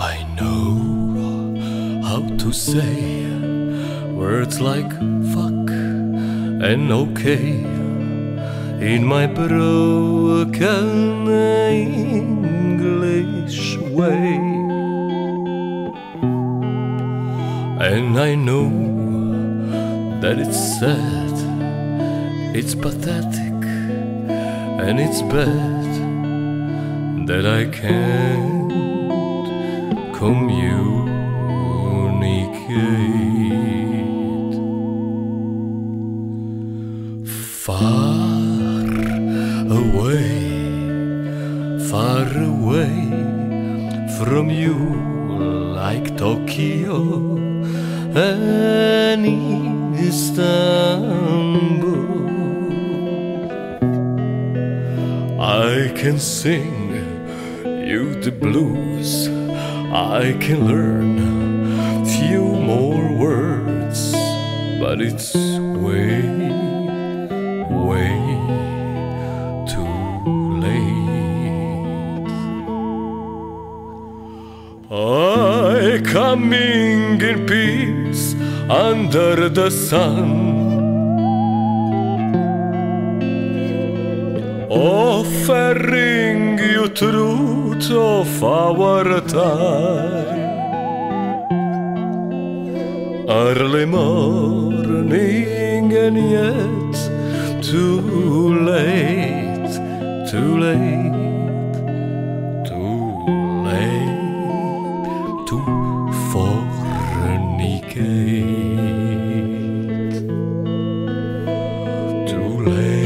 I know how to say words like fuck and okay in my broken English way. And I know that it's sad, it's pathetic and it's bad that I can't communicate. Far away, far away from you, like Tokyo and Istanbul. Can sing you the blues. I can learn few more words, but it's way, way too late. I coming in peace under the sun. Oh, offering you truth of our time. Early morning and yet too late, too late, too late